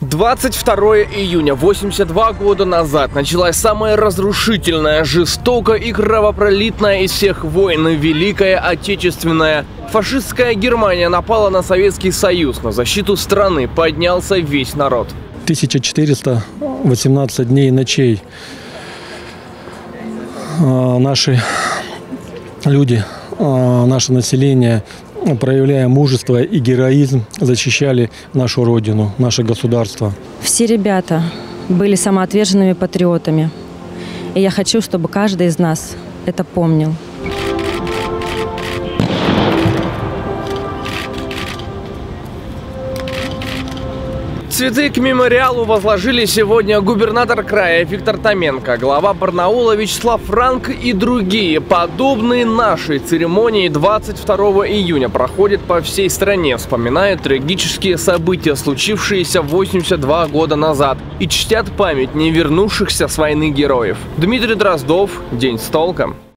22 июня 82 года назад началась самая разрушительная, жестокая и кровопролитная из всех войн Великая Отечественная. Фашистская Германия напала на Советский Союз. На защиту страны поднялся весь народ. 1418 дней и ночей а, наши люди, наше население, проявляя мужество и героизм, защищали нашу родину, наше государство. Все ребята были самоотверженными патриотами. И я хочу, чтобы каждый из нас это помнил. Цветы к мемориалу возложили сегодня губернатор края Виктор Томенко, глава Барнаула Вячеслав Франк и другие. Подобные нашей церемонии 22 июня проходят по всей стране, вспоминая трагические события, случившиеся 82 года назад, и чтят память не вернувшихся с войны героев. Дмитрий Дроздов, День с толком.